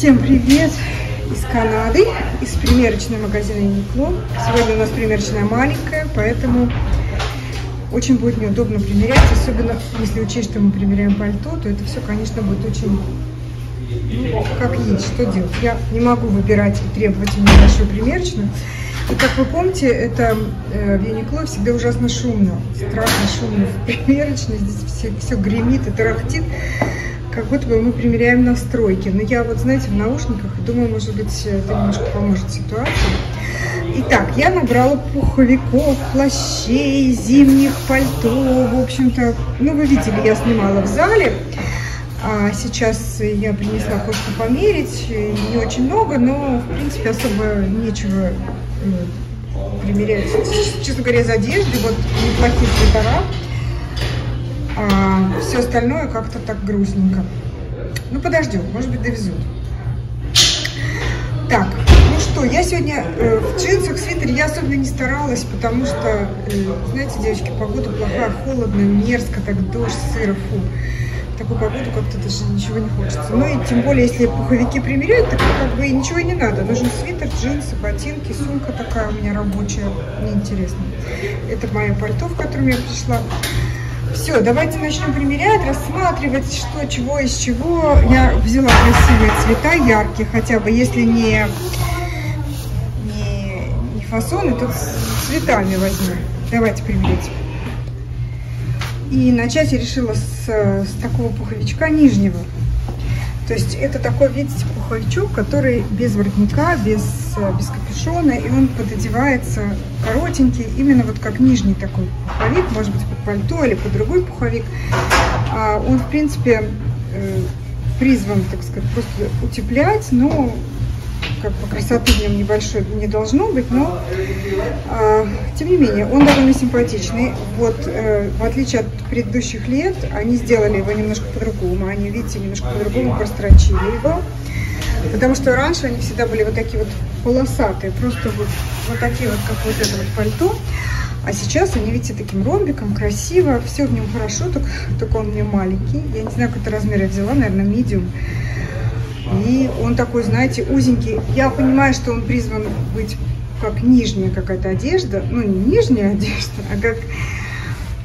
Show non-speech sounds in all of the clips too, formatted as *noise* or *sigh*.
Всем привет из Канады, из примерочной магазина Uniqlo. Сегодня у нас примерочная маленькая, поэтому очень будет неудобно примерять, особенно если учесть, что мы примеряем пальто, то это все, конечно, будет очень, ну, как есть, что делать. Я не могу выбирать и требовать у меня большую примерочную. И как вы помните, это э, в Uniqlo всегда ужасно шумно, страшно шумно в примерочной, здесь все, все гремит и тарахтит как будто бы мы примеряем настройки. Но я вот, знаете, в наушниках, думаю, может быть, это немножко поможет ситуации. Итак, я набрала пуховиков, плащей, зимних пальто, в общем-то, ну, вы видели, я снимала в зале, а сейчас я принесла кое-что померить, не очень много, но, в принципе, особо нечего ну, примерять, честно говоря, из одежды, вот неплохие свитера а все остальное как-то так грустненько. Ну, подождем, может быть, довезут. Так, ну что, я сегодня э, в джинсах, свитере я особенно не старалась, потому что, э, знаете, девочки, погода плохая, холодно, мерзко, так дождь, сыро, фу. такую погоду как-то даже ничего не хочется. Ну и тем более, если пуховики примерять, так как бы и ничего не надо. Нужен свитер, джинсы, ботинки, сумка такая у меня рабочая, неинтересная. Это мое пальто, в котором я пришла. Все, давайте начнем примерять, рассматривать, что, чего, из чего. Я взяла красивые цвета, яркие, хотя бы, если не, не, не фасоны, то цветами возьму. Давайте примерить. И начать я решила с, с такого пуховичка нижнего. То есть это такой, видите, пуховичок, который без воротника, без, без капюшона, и он пододевается коротенький, именно вот как нижний такой пуховик, может быть, под пальто или под другой пуховик. А он, в принципе, э, призван, так сказать, просто утеплять, но как бы красоты в нем небольшой не должно быть, но э, тем не менее он довольно симпатичный. Вот э, в отличие от предыдущих лет, они сделали его немножко по-другому. Они, видите, немножко по-другому прострочили его. Потому что раньше они всегда были вот такие вот полосатые, просто вот, вот такие вот, как вот это вот пальто. А сейчас они, видите, таким ромбиком, красиво, все в нем хорошо, только, только он мне маленький. Я не знаю, какой размер я взяла, наверное, medium. И он такой, знаете, узенький. Я понимаю, что он призван быть как нижняя какая-то одежда. Ну, не нижняя *laughs* одежда, а как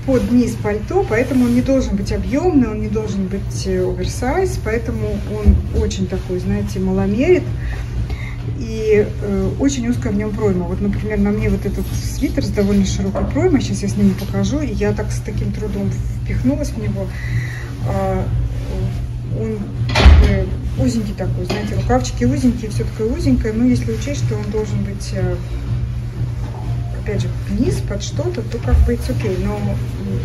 под низ пальто, поэтому он не должен быть объемный, он не должен быть э, оверсайз, поэтому он очень такой, знаете, маломерит и э, очень узкая в нем пройма. Вот, например, на мне вот этот свитер с довольно широкой проймой, сейчас я с ним покажу, и я так с таким трудом впихнулась в него. Э, он э, узенький такой, знаете, рукавчики узенькие, все такое узенькое, но если учесть, что он должен быть, э, опять же, вниз под что-то, то как бы it's окей, но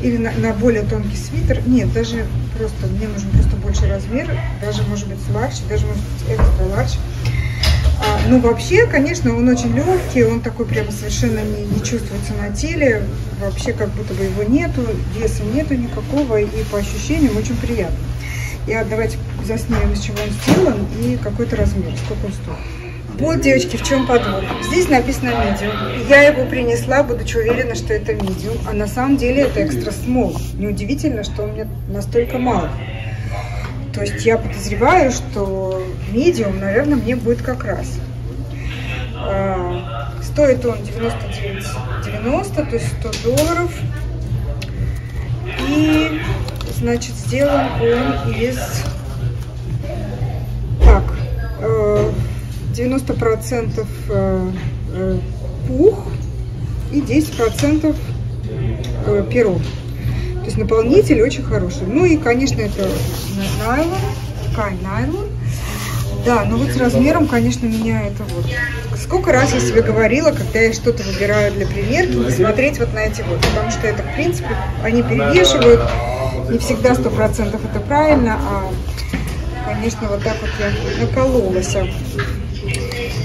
или на, на более тонкий свитер, нет, даже просто, мне нужен просто больше размер, даже может быть ларч, даже может быть экстра ларч. А, ну, вообще, конечно, он очень легкий, он такой прямо совершенно не, не чувствуется на теле, вообще как будто бы его нету, веса нету никакого, и по ощущениям очень приятно. И давайте заснимем, из чего он сделан и какой-то размер, сколько он стоит. Вот, девочки, в чем подвох. Здесь написано medium. Я его принесла, будучи уверена, что это medium, а на самом деле это extra small. Неудивительно, что у меня настолько мало. То есть я подозреваю, что medium, наверное, мне будет как раз. А, стоит он 99,90, то есть 100 долларов. И Значит, сделан он из... Так, 90% э, э, э, пух и 10% перо. То есть наполнитель очень хороший. Ну и, конечно, это найлон, ткань найлон. Да, но вот с размером, конечно, меня это вот... Сколько раз я себе говорила, когда я что-то выбираю для примерки, смотреть вот на эти вот, потому что это, в принципе, они перевешивают, не всегда сто процентов это правильно, а, конечно, вот так вот я накололась.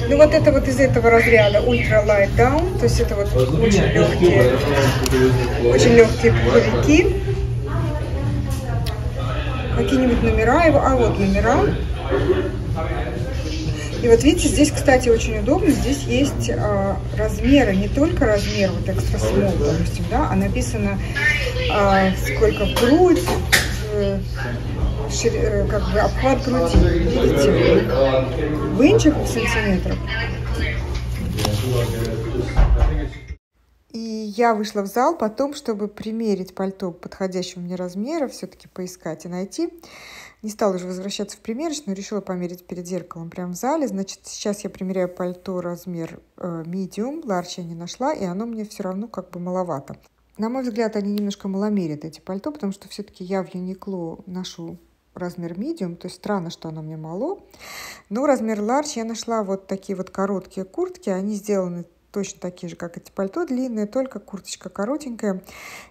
Ну вот это вот из этого разряда Ultra Light Down, то есть это вот очень легкие, очень легкие пуховики. Какие-нибудь номера его, а вот номера. И вот видите, здесь, кстати, очень удобно, здесь есть а, размеры, не только размер вот экстра small, допустим, да, а написано а, сколько в грудь, как бы обхват груди. Видите? В в сантиметрах. И я вышла в зал потом, чтобы примерить пальто подходящего мне размера, все-таки поискать и найти. Не стала уже возвращаться в примерочную, решила померить перед зеркалом прямо в зале. Значит, сейчас я примеряю пальто размер э, medium, large я не нашла, и оно мне все равно как бы маловато. На мой взгляд, они немножко маломерят, эти пальто, потому что все-таки я в Uniqlo ношу размер medium, то есть странно, что оно мне мало. Но размер large я нашла вот такие вот короткие куртки, они сделаны точно такие же, как эти пальто, длинные, только курточка коротенькая.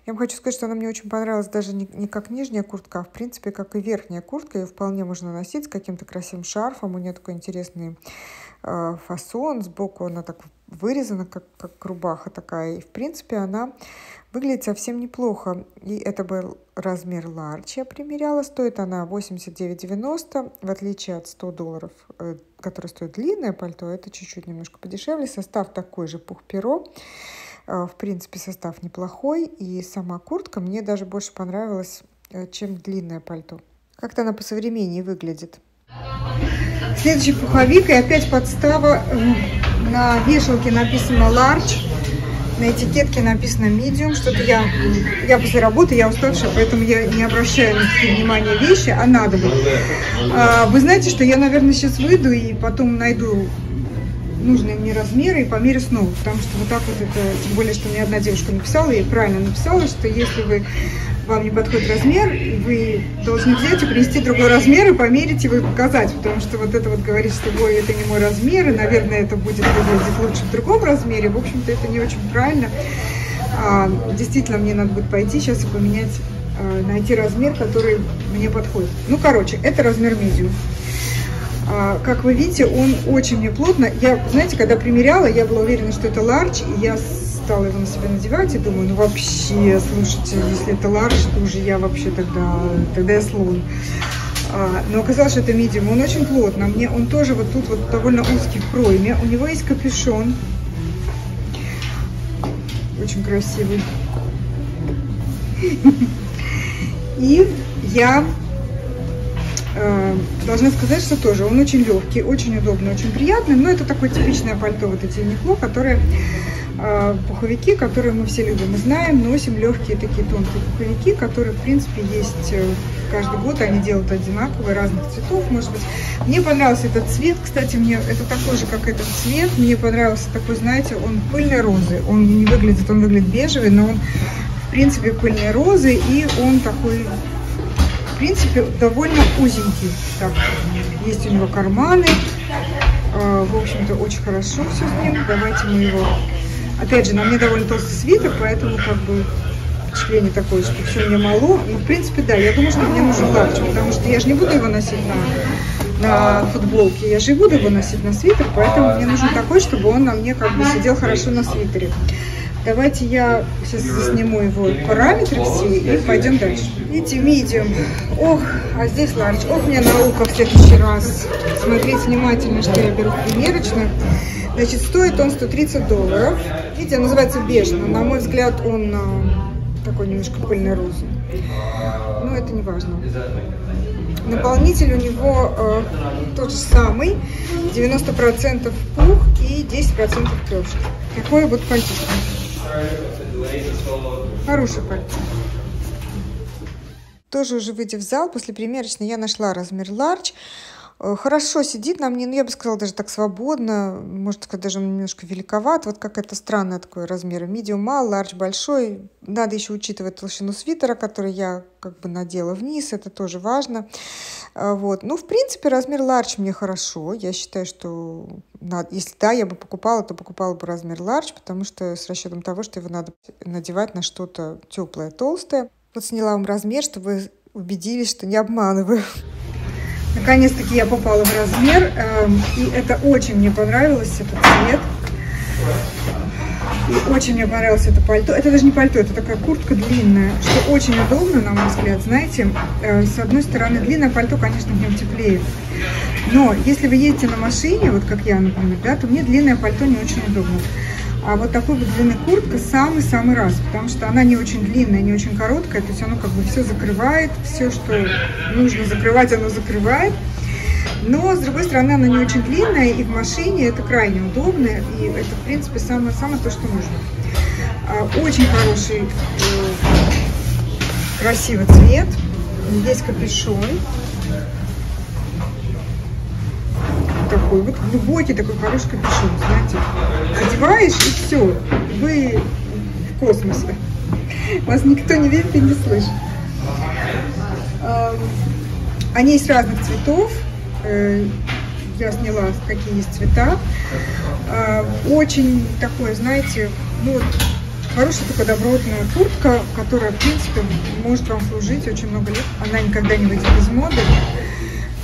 Я вам хочу сказать, что она мне очень понравилась даже не, не как нижняя куртка, а в принципе как и верхняя куртка. Ее вполне можно носить с каким-то красивым шарфом. У нее такой интересный э, фасон, сбоку она так вырезана, как, как рубаха такая. И в принципе она Выглядит совсем неплохо. И это был размер large. Я примеряла. Стоит она 89,90. В отличие от 100 долларов, э, который стоит длинное пальто, это чуть-чуть немножко подешевле. Состав такой же пух-перо. Э, в принципе, состав неплохой. И сама куртка мне даже больше понравилась, э, чем длинное пальто. Как-то она по современнее выглядит. Следующий пуховик и опять подстава. На вешалке написано large на этикетке написано medium, что-то я, я после работы, я уставшая, поэтому я не обращаю на такие внимания вещи, а надо бы. А, вы знаете, что я, наверное, сейчас выйду и потом найду нужные мне размеры и померю снова, потому что вот так вот это, тем более, что мне одна девушка написала, и правильно написала, что если вы вам не подходит размер, вы должны взять и принести другой размер и померить его и показать, потому что вот это вот говорит, что ой, это не мой размер, и, наверное, это будет выглядеть лучше в другом размере, в общем-то, это не очень правильно. А, действительно, мне надо будет пойти сейчас и поменять, а, найти размер, который мне подходит. Ну, короче, это размер medium. А, как вы видите, он очень мне плотно. Я, знаете, когда примеряла, я была уверена, что это large, и я стала его на себя надевать и думаю, ну вообще, слушайте, если это ларж, то уже я вообще тогда, тогда я слон. А, но оказалось, что это медиум. Он очень плотно. Мне он тоже вот тут вот довольно узкий в пройме. У него есть капюшон. Очень красивый. И я э, должна сказать, что тоже он очень легкий, очень удобный, очень приятный. Но это такое типичное пальто, вот эти Uniqlo, которые а, пуховики, которые мы все любим и знаем, носим легкие такие тонкие пуховики, которые, в принципе, есть э, каждый год, они делают одинаковые, разных цветов, может быть. Мне понравился этот цвет, кстати, мне это такой же, как этот цвет, мне понравился такой, знаете, он пыльной розы, он не выглядит, он выглядит бежевый, но он, в принципе, пыльные розы, и он такой, в принципе, довольно узенький. Так, есть у него карманы, а, в общем-то, очень хорошо все с ним. Давайте мы его Опять же, на мне довольно толстый свитер, поэтому как бы впечатление такое, что все мне мало. Ну, в принципе, да, я думаю, что мне нужен ларч, потому что я же не буду его носить на, на футболке, я же и буду его носить на свитер, поэтому мне нужен такой, чтобы он на мне как бы сидел хорошо на свитере. Давайте я сейчас сниму его параметры все и пойдем дальше. Видите, medium. Ох, а здесь large. Ох, мне наука в следующий раз. Смотрите внимательно, что я беру в примерочную. Значит, стоит он 130 долларов. Видите, называется беж, но, на мой взгляд, он а, такой немножко пыльной розы. Но это не важно. Наполнитель у него э, тот же самый, 90% пух и 10% крошки. Такое вот пальто. Хороший пальто. Тоже уже выйдя в зал, после примерочной я нашла размер large. Э, хорошо сидит на мне, ну, я бы сказала, даже так свободно, может сказать, даже немножко великоват, вот как это странное такое размер, medium мал, large большой, надо еще учитывать толщину свитера, который я как бы надела вниз, это тоже важно, э, вот, ну, в принципе, размер large мне хорошо, я считаю, что надо, если да, я бы покупала, то покупала бы размер large, потому что с расчетом того, что его надо надевать на что-то теплое, толстое, вот сняла вам размер, чтобы убедились, что не обманываю. Наконец-таки я попала в размер, эм, и это очень мне понравилось, этот цвет. И очень мне понравилось это пальто. Это даже не пальто, это такая куртка длинная, что очень удобно, на мой взгляд. Знаете, э, с одной стороны, длинное пальто, конечно, в нем теплее. Но если вы едете на машине, вот как я, например, да, то мне длинное пальто не очень удобно. А вот такой вот длинная куртка самый-самый раз, потому что она не очень длинная, не очень короткая, то есть оно как бы все закрывает, все, что нужно закрывать, оно закрывает. Но, с другой стороны, она не очень длинная, и в машине это крайне удобно, и это, в принципе, самое-самое то, что нужно. А, очень хороший, э, красивый цвет. Здесь капюшон. Такой вот глубокий такой хороший капюшон, знаете. Одеваешь и все, вы в космосе. Вас никто не видит и не слышит. Они есть разных цветов. Э, я сняла, какие есть цвета. А, очень такое, знаете, ну вот хорошая такая добротная куртка, которая, в принципе, может вам служить очень много лет. Она никогда не выйдет из моды,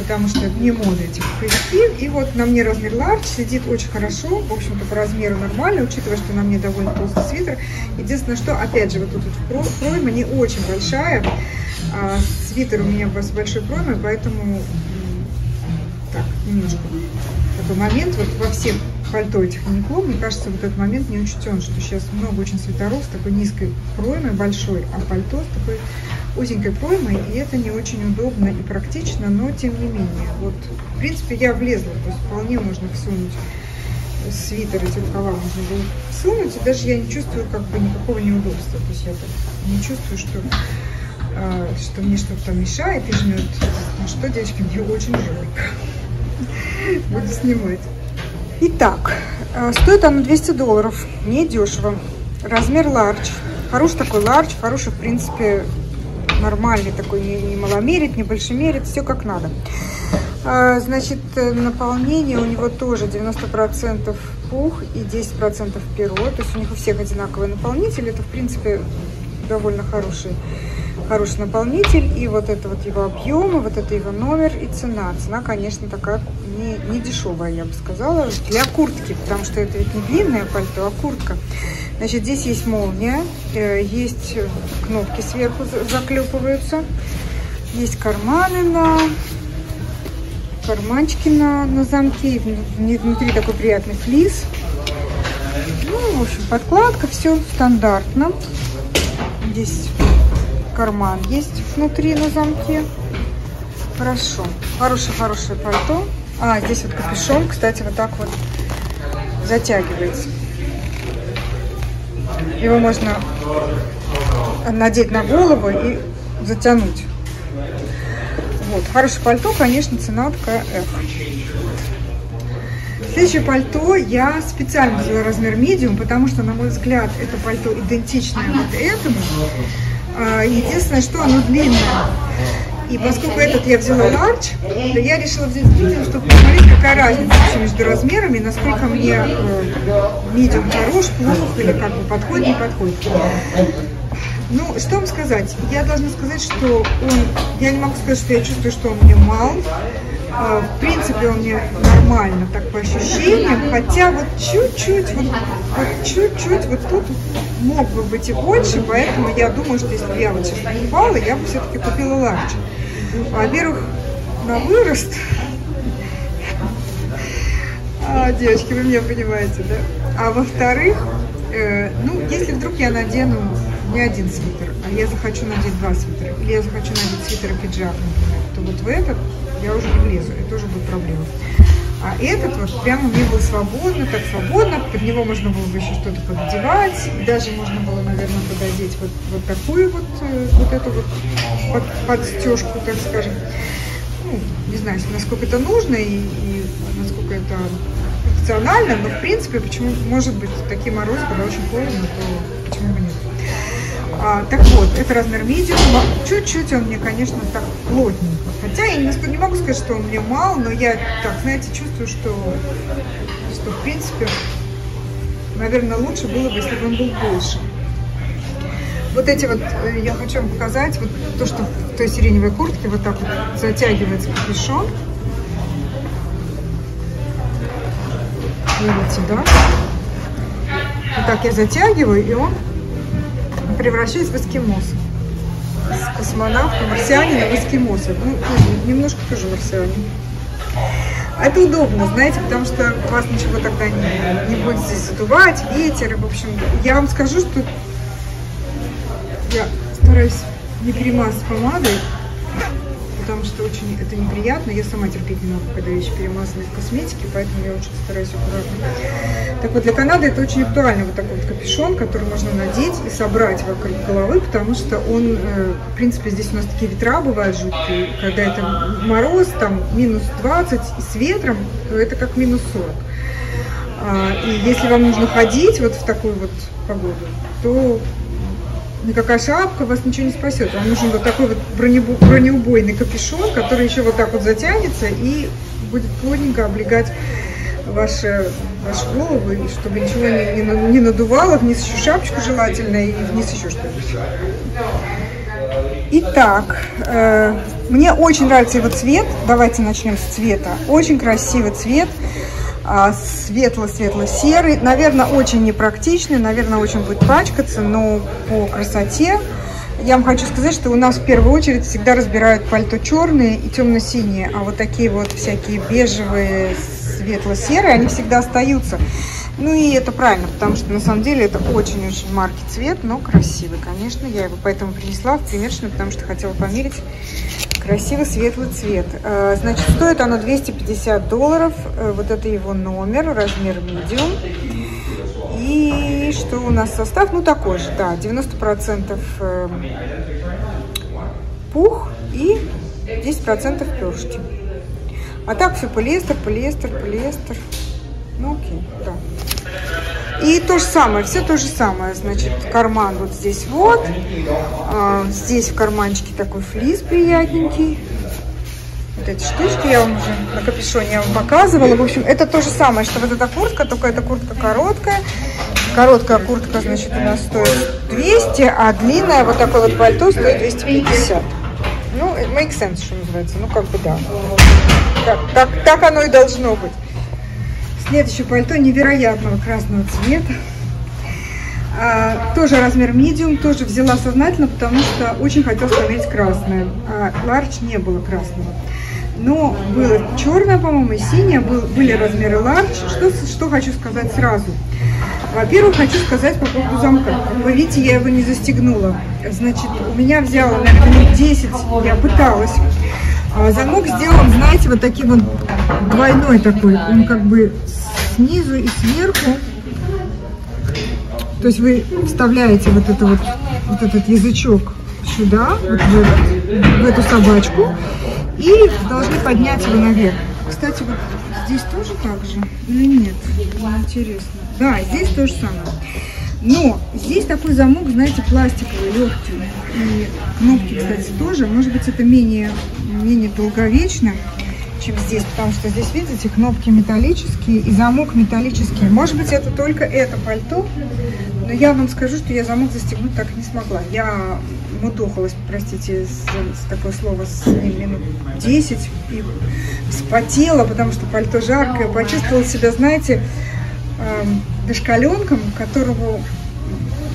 потому что не мода эти пуховики. И вот на мне размер ларч, сидит очень хорошо, в общем-то, по размеру нормально, учитывая, что на мне довольно толстый свитер. Единственное, что, опять же, вот тут вот пройма не очень большая, а свитер у меня с большой проймой, поэтому так, немножко такой момент вот во всех пальто этих Uniqlo, мне кажется, вот этот момент не учтен, что сейчас много очень свитеров с такой низкой проймой, большой, а пальто с такой узенькой проймой, и это не очень удобно и практично, но тем не менее. Вот, в принципе, я влезла, то есть вполне можно всунуть свитер, эти рукава можно было всунуть, и даже я не чувствую как бы никакого неудобства, то есть я так не чувствую, что, а, что мне что-то там мешает и жмет. Ну что, девочки, мне очень жарко. Буду снимать. Итак, э, стоит оно 200 долларов, не дешево. Размер large. Хороший такой large, хороший, в принципе, нормальный такой, не, не маломерит, не большемерит, все как надо. А, значит, э, наполнение у него тоже 90% пух и 10% перо. То есть у них у всех одинаковый наполнитель. Это, в принципе, довольно хороший хороший наполнитель. И вот это вот его объемы, вот это его номер и цена. Цена, конечно, такая не, не дешевая, я бы сказала, для куртки, потому что это ведь не длинное пальто, а куртка. Значит, здесь есть молния, э, есть кнопки сверху заклепываются, есть карманы на карманчики на, на замке, внутри такой приятный флис. Ну, в общем, подкладка, все стандартно. Здесь карман есть внутри на замке. Хорошо. Хорошее-хорошее пальто. А, здесь вот капюшон, кстати, вот так вот затягивается. Его можно надеть на голову и затянуть. Вот, хорошее пальто, конечно, цена такая эх. Следующее пальто я специально взяла размер медиум, потому что, на мой взгляд, это пальто идентичное вот этому. А, единственное, что оно длинное. И поскольку этот я взяла large, то я решила взять medium, чтобы посмотреть, какая разница между размерами, насколько мне э, medium хорош, плох, или как бы подходит, не подходит. Ну, что вам сказать? Я должна сказать, что он, я не могу сказать, что я чувствую, что он мне мал. В принципе, он мне нормально, так по ощущениям, хотя вот чуть-чуть, вот, вот чуть-чуть, вот тут мог бы быть и больше, поэтому я думаю, что если бы я вот сейчас покупала, я бы все-таки купила ларч. Во-первых, на вырост. А, девочки, вы меня понимаете, да? А во-вторых, э, ну, если вдруг я надену не один свитер, а я захочу надеть два свитера, или я захочу надеть свитер и пиджак, например, то вот в этот я уже не влезу, это тоже будет проблема. А этот вот прямо мне был свободно, так свободно, под него можно было бы еще что-то пододевать, и даже можно было, наверное, пододеть вот, вот такую вот, э, вот эту вот под, подстежку, так скажем. Ну, не знаю, насколько это нужно и, и насколько это функционально, но в принципе, почему, может быть, такие морозы, когда очень холодно, то почему бы нет. А, так вот, это размер медиум. Чуть-чуть он мне, конечно, так плотненько. Хотя я не, могу сказать, что он мне мал, но я так, знаете, чувствую, что, что в принципе, наверное, лучше было бы, если бы он был больше. Вот эти вот, э, я хочу вам показать, вот то, что в той сиреневой куртке вот так вот затягивается капюшон. Видите, да? Вот так я затягиваю, и он превращаюсь в эскимоса. С космонавта, марсианина в эскимоса. Ну, немножко тоже марсианин. это удобно, знаете, потому что вас ничего тогда не, не будет здесь задувать, ветер. В общем, я вам скажу, что я стараюсь не перемазать помадой, очень это неприятно. Я сама терпеть не могу, когда вещи перемазаны в косметике, поэтому я очень стараюсь аккуратно. Так вот, для Канады это очень актуально, вот такой вот капюшон, который можно надеть и собрать вокруг головы, потому что он, э, в принципе, здесь у нас такие ветра бывают жуткие, когда это мороз, там, минус 20 и с ветром, то это как минус 40. А, и если вам нужно ходить вот в такую вот погоду, то никакая шапка вас ничего не спасет. Вам нужен вот такой вот бронеубойный капюшон, который еще вот так вот затянется и будет плотненько облегать ваши, ваши головы, чтобы ничего не, не, не надувало, вниз еще шапочку желательно и вниз еще что-нибудь. Итак, э, мне очень нравится его цвет. Давайте начнем с цвета. Очень красивый цвет. А, светло-светло-серый. Наверное, очень непрактичный, наверное, очень будет пачкаться, но по красоте я вам хочу сказать, что у нас в первую очередь всегда разбирают пальто черные и темно-синие, а вот такие вот всякие бежевые, светло-серые, они всегда остаются. Ну и это правильно, потому что на самом деле это очень-очень маркий цвет, но красивый, конечно. Я его поэтому принесла в примерочную, потому что хотела померить Красивый светлый цвет. Э, значит, стоит оно 250 долларов. Э, вот это его номер, размер medium. И что у нас состав? Ну, такой же, да, 90% эм, пух и 10% перышки. А так все полиэстер, полиэстер, полиэстер. Ну, окей, да. И то же самое, все то же самое. Значит, карман вот здесь вот. А, здесь в карманчике такой флис приятненький. Вот эти штучки я вам уже на капюшоне вам показывала. В общем, это то же самое, что вот эта куртка, только эта куртка короткая. Короткая куртка, значит, у нас стоит 200, а длинная вот такое вот пальто стоит 250. Ну, it makes sense, что называется. Ну, как бы да. Так, так, так оно и должно быть. Следующее пальто невероятного красного цвета. А, тоже размер medium, тоже взяла сознательно, потому что очень хотелось померить красное. А large не было красного. Но было черное, по-моему, и синее, был, были размеры large. Что, что хочу сказать сразу. Во-первых, хочу сказать по поводу замка. Вы видите, я его не застегнула. Значит, у меня взяла, наверное, 10, я пыталась. А замок сделан, знаете, вот таким вот двойной такой. Он как бы снизу и сверху. То есть вы вставляете вот, это вот, вот этот язычок сюда, вот в, в эту собачку, и должны поднять его наверх. Кстати, вот здесь тоже так же или нет? Интересно. Да, здесь то же самое. Но здесь такой замок, знаете, пластиковый, легкий. И кнопки, кстати, тоже. Может быть, это менее, менее долговечно чем здесь, потому что здесь, видите, кнопки металлические и замок металлический. Может быть, это только это пальто, но я вам скажу, что я замок застегнуть так не смогла. Я мудохалась, простите, с, с такое слово, с минут 10 и вспотела, потому что пальто жаркое, почувствовала себя, знаете, эм, дошкаленком, которого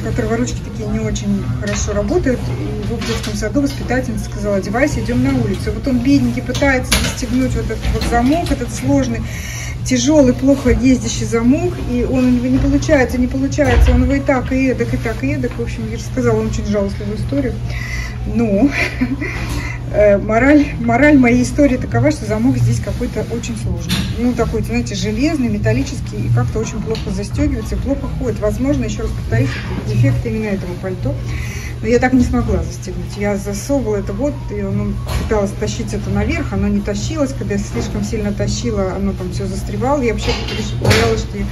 которого ручки такие не очень хорошо работают. И в детском саду воспитательница сказала, одевайся, идем на улицу. Вот он бедненький пытается застегнуть вот этот вот замок, этот сложный, тяжелый, плохо ездящий замок, и он у него не получается, не получается, он его и так, и эдак, и так, и эдак. В общем, я рассказала очень жалостливую историю. Э, *laughs* мораль, мораль моей истории такова, что замок здесь какой-то очень сложный. Ну, такой, знаете, железный, металлический, и как-то очень плохо застегивается и плохо ходит. Возможно, еще раз повторюсь, дефект именно этого пальто. Но я так не смогла застегнуть. Я засовывала это вот, и оно пыталась тащить это наверх, оно не тащилось. Когда я слишком сильно тащила, оно там все застревало. Я вообще боялась, что я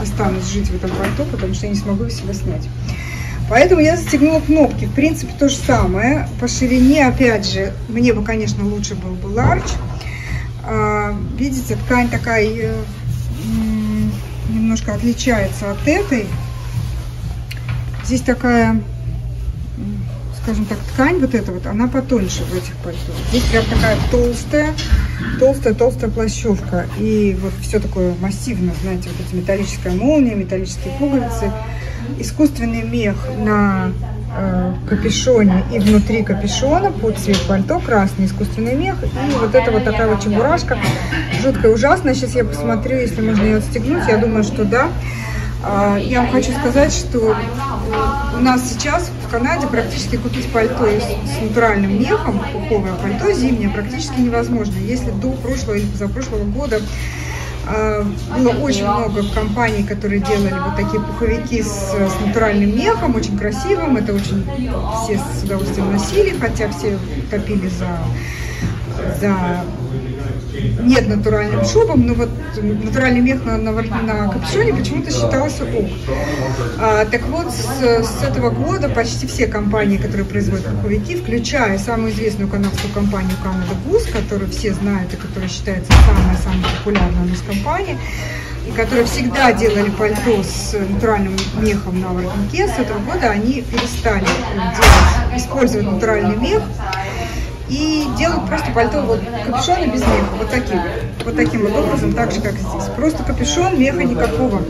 останусь жить в этом пальто, потому что я не смогу его снять. Поэтому я застегнула кнопки. В принципе, то же самое. По ширине, опять же, мне бы, конечно, лучше был бы ларч. А, видите, ткань такая э, немножко отличается от этой. Здесь такая, скажем так, ткань вот эта вот, она потоньше в этих пальто. Здесь прям такая толстая, толстая-толстая плащевка. И вот все такое массивное, знаете, вот эти металлическая молния, металлические пуговицы искусственный мех на э, капюшоне и внутри капюшона под цвет пальто красный искусственный мех и вот это вот такая вот чебурашка. Жуткая ужасная. Сейчас я посмотрю если можно ее отстегнуть. Я думаю что да. А, я вам хочу сказать что у нас сейчас в Канаде практически купить пальто с натуральным мехом пуховое пальто зимнее практически невозможно. Если до прошлого или позапрошлого года было очень много компаний, которые делали вот такие пуховики с, с натуральным мехом, очень красивым. Это очень все с удовольствием носили, хотя все топили за, за нет натуральным шубам, но вот натуральный мех на, на, на капюшоне почему-то считался ок. А, так вот, с, с этого года почти все компании, которые производят пуховики, включая самую известную канадскую компанию Canada Goose, которую все знают и которая считается самой-самой популярной у нас компанией, и которые всегда делали пальто с натуральным мехом на воротнике, с этого года они перестали делать, использовать натуральный мех и делают просто пальто вот капюшоны без меха, вот таким, вот таким вот образом, так же как здесь. Просто капюшон, меха никакого.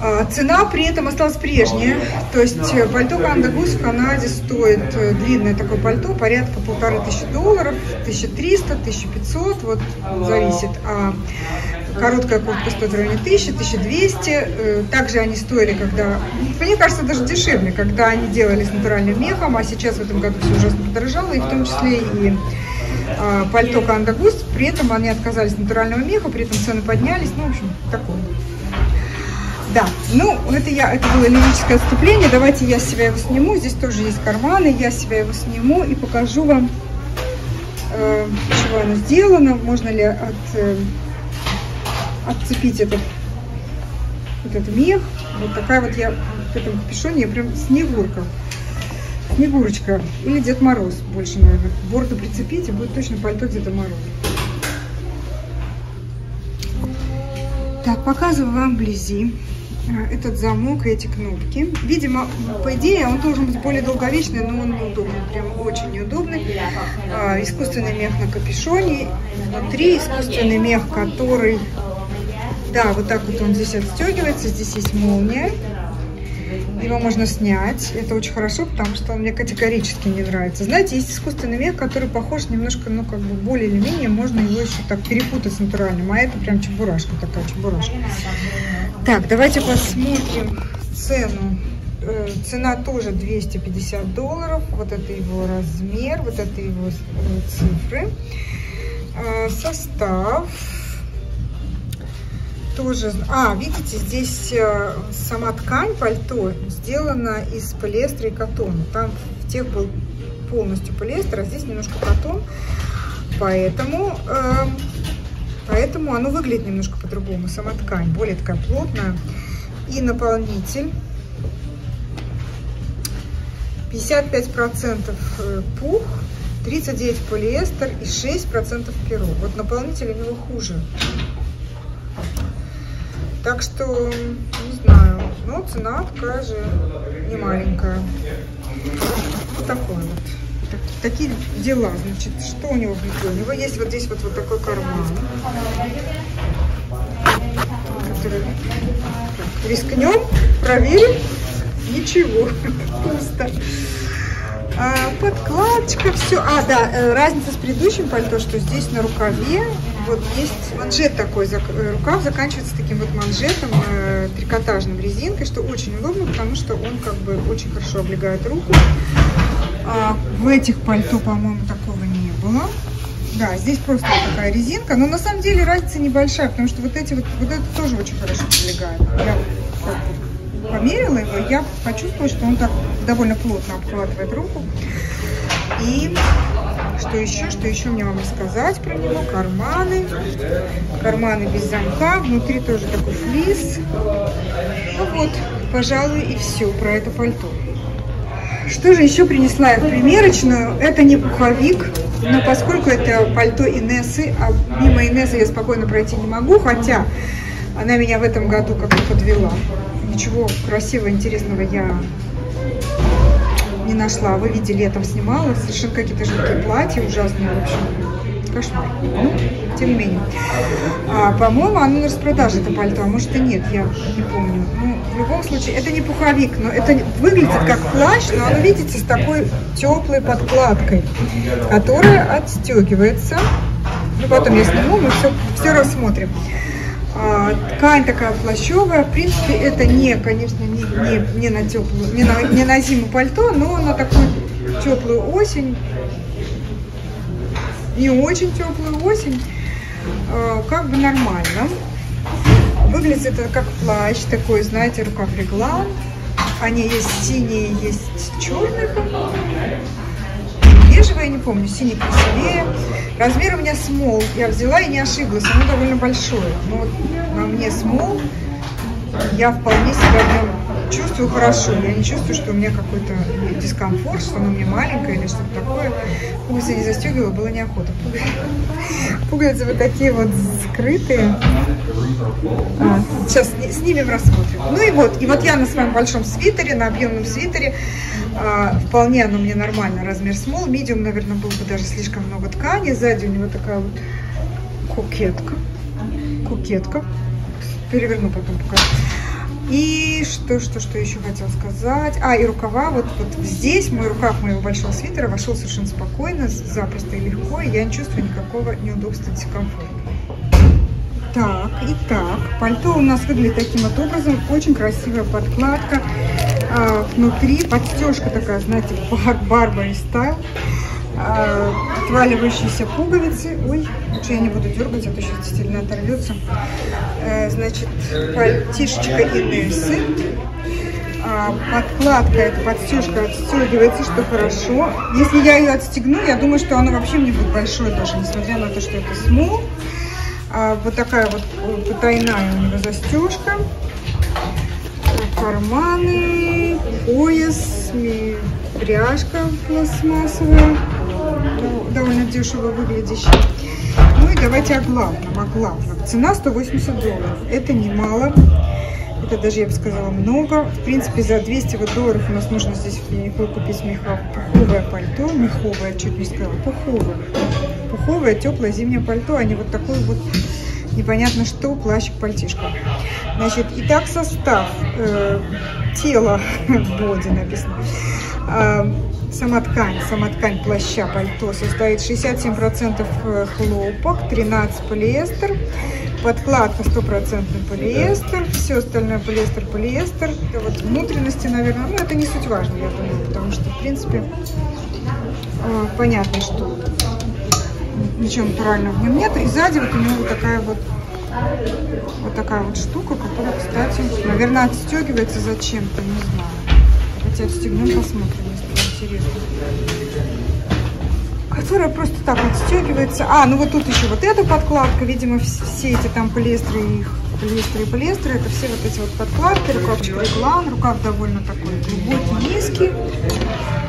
А, цена при этом осталась прежняя, то есть э, пальто Канда Гус в Канаде стоит, э, длинное такое пальто, порядка полторы тысячи долларов, 1300, 1500, вот зависит. А короткая куртка стоит в районе 1000, 1200. Э, также они стоили, когда, мне кажется, даже дешевле, когда они делали с натуральным мехом, а сейчас в этом году все ужасно подорожало, и в том числе и а, пальто Канда Гус, при этом они отказались от натурального меха, при этом цены поднялись, ну, в общем, такое. Да, ну, это, я, это было лирическое отступление. Давайте я себя его сниму. Здесь тоже есть карманы. Я себя его сниму и покажу вам, э, чего оно сделано. Можно ли от, э, отцепить этот, этот мех. Вот такая вот я в этом капюшоне, я прям снегурка. Снегурочка. Или Дед Мороз больше, наверное. Бороду прицепить, и будет точно пальто Деда Мороза. Так, показываю вам вблизи. Э, этот замок и эти кнопки. Видимо, по идее, он должен быть более долговечный, но он неудобный, прям очень неудобный. А, искусственный мех на капюшоне, внутри искусственный мех, который, да, вот так вот он здесь отстегивается, здесь есть молния. Его можно снять. Это очень хорошо, потому что он мне категорически не нравится. Знаете, есть искусственный мех, который похож немножко, ну, как бы более или менее, можно его еще так перепутать с натуральным. А это прям чебурашка такая, чебурашка. Так, давайте посмотрим цену. Э, цена тоже 250 долларов. Вот это его размер, вот это его э, цифры. Э, состав тоже... А, видите, здесь сама ткань пальто сделана из полиэстера и катона. Там в тех был полностью полиэстер, а здесь немножко катон. Поэтому Поэтому оно выглядит немножко по-другому, сама ткань, более такая плотная. И наполнитель. 55% э, пух, 39% полиэстер и 6% перо. Вот наполнитель у него хуже. Так что, не знаю, но цена такая же не маленькая. Вот такой вот такие дела. Значит, что у него внутри? У него есть вот здесь вот, вот такой карман. Который... Так, рискнем, проверим. Ничего, *laughs* пусто. А, подкладочка, все. А, да, э, разница с предыдущим пальто, что здесь на рукаве вот есть манжет такой, э, рукав заканчивается таким вот манжетом, э, трикотажным резинкой, что очень удобно, потому что он как бы очень хорошо облегает руку. А, в этих пальто, по-моему, такого не было. Да, здесь просто такая резинка, но на самом деле разница небольшая, потому что вот эти вот, вот это тоже очень хорошо прилегает. Я померила его, я почувствовала, что он так довольно плотно обхватывает руку. И что еще, что еще мне вам рассказать про него? Карманы, карманы без замка, внутри тоже такой флис. Ну вот, пожалуй, и все про это пальто. Что же еще принесла я в примерочную? Это не пуховик, но поскольку это пальто Инессы, а мимо Инессы я спокойно пройти не могу, хотя она меня в этом году как-то подвела. Ничего красивого, интересного я не нашла. Вы видели, я там снимала совершенно какие-то жуткие платья ужасные, в общем. кошмар. Ну, тем не менее. А, по-моему, оно на распродаже, это пальто, а может и нет, я не помню. Ну, в любом случае, это не пуховик, но это выглядит как плащ, но оно, видите, с такой теплой подкладкой, которая отстегивается. Ну, потом я сниму, мы все, все рассмотрим. А, ткань такая плащевая. В принципе, это не, конечно, не, не, не, на, теплую, не, на, не на зиму пальто, но на такую теплую осень. Не очень теплую осень. А, как бы нормально. Выглядит это как плащ, такой, знаете, рукав реглан. Они есть синие, есть черные, я не помню, синий красивее. Размер у меня смол. Я взяла и не ошиблась, оно довольно большое. Но вот на мне смол, я вполне себя в нем чувствую хорошо. Я не чувствую, что у меня какой-то дискомфорт, что оно мне маленькое или что-то такое. Пуговицы не застегивала, было неохота. Пуговицы вот такие вот скрытые. А, сейчас снимем, рассмотрим. Ну и вот, и вот я на своем большом свитере, на объемном свитере, а, вполне оно мне нормально, размер small, medium, наверное, было бы даже слишком много ткани. Сзади у него такая вот кукетка. Кукетка. Переверну потом покажу. И что, что, что еще хотел сказать? А, и рукава. Вот, вот здесь мой рукав моего большого свитера вошел совершенно спокойно, запросто и легко. И я не чувствую никакого неудобства, дискомфорта. Так, итак, пальто у нас выглядит таким вот образом. Очень красивая подкладка. Внутри подстежка такая, знаете, бар барбари стайл. А, отваливающиеся пуговицы. Ой, лучше я не буду дергать, а то сейчас сильно оторвется. А, значит, пальтишечка Инессы. А, подкладка, эта подстежка отстегивается, что хорошо. Если я ее отстегну, я думаю, что она вообще мне будет большой тоже, несмотря на то, что это смол. А, вот такая вот потайная у него застежка. Карманы, пояс, пряжка пластмассовая, довольно дешево выглядящая. Ну и давайте о главном, о главном. Цена 180 долларов. Это немало. Это даже, я бы сказала, много. В принципе, за 200 вот долларов у нас нужно здесь в Пенихой купить меха, пуховое пальто. Меховое, чуть не сказала, пуховое пуховое, теплое зимнее пальто, а не вот такой вот непонятно что, плащик, пальтишко. Значит, итак, состав э, тела, *laughs* боди написано, э, сама ткань, сама ткань плаща, пальто состоит 67% э, хлопок, 13 полиэстер, подкладка 100% полиэстер, все остальное полиэстер, полиэстер. Это вот внутренности, наверное, ну это не суть важно, я думаю, потому что, в принципе, э, понятно, что ничего натурального в нем нет. И сзади вот у него вот такая вот вот такая вот штука, которая, кстати, наверное, отстегивается зачем-то, не знаю. Хотя отстегнем, посмотрим, если интересно. Которая просто так отстегивается. А, ну вот тут еще вот эта подкладка, видимо, все эти там полиэстры и полиэстры и это все вот эти вот подкладки, рукавчик реглан, рукав довольно такой глубокий, низкий.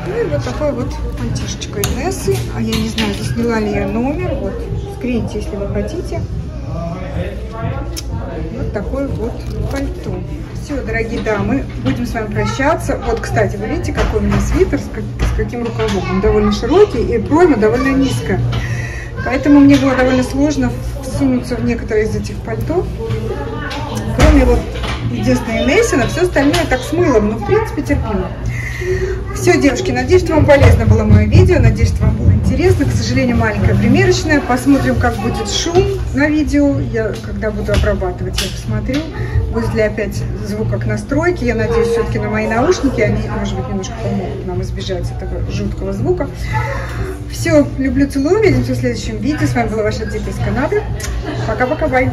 Ну и вот такой вот пантишечка Инессы. А я не знаю, засняла ли я номер. Вот, скриньте, если вы хотите. Вот такой вот пальто. Все, дорогие дамы, будем с вами прощаться. Вот, кстати, вы видите, какой у меня свитер, с каким рукавом. Он довольно широкий и пройма довольно низкая. Поэтому мне было довольно сложно всунуться в некоторые из этих пальто. Кроме вот единственной Нейсина, все остальное так с мылом, но в принципе терпимо. Все, девушки, надеюсь, что вам полезно было мое видео, надеюсь, что вам было интересно. К сожалению, маленькая примерочная. Посмотрим, как будет шум на видео. Я, когда буду обрабатывать, я посмотрю. Будет ли опять звук как настройки. Я надеюсь, все-таки на мои наушники. Они, может быть, немножко помогут нам избежать этого жуткого звука. Все, люблю, целую. Увидимся в следующем видео. С вами была ваша Дита из Канады. Пока-пока, бай.